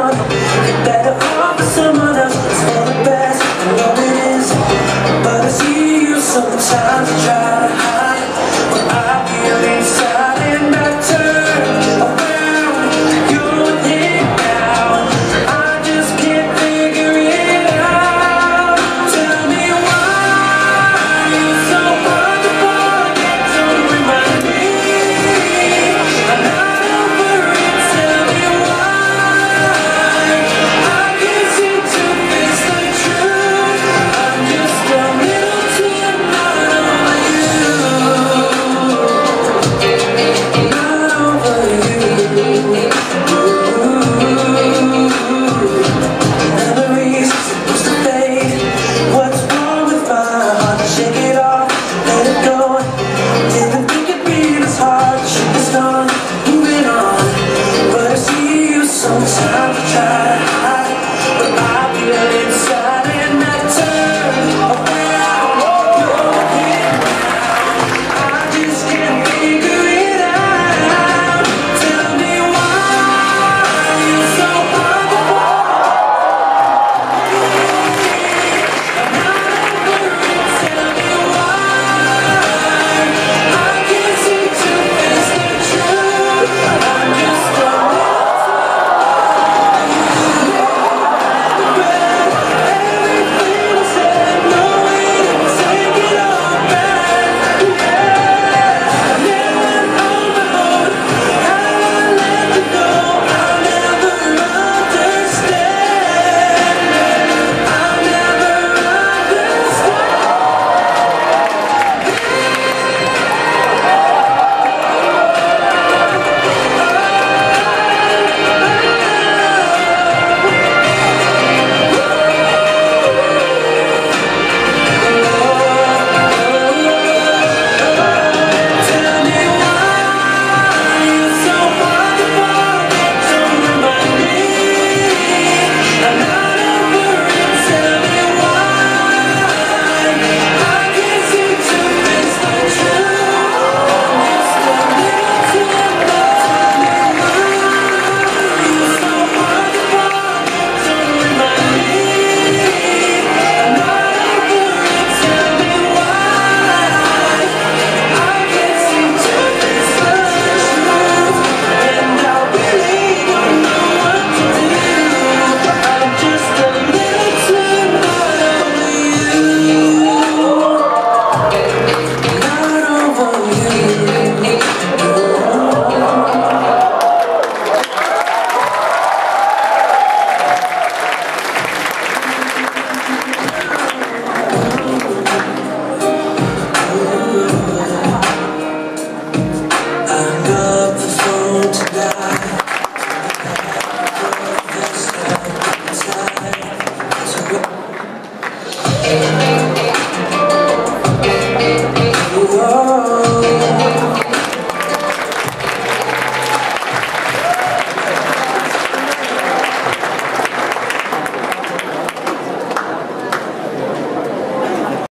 on. You better time to try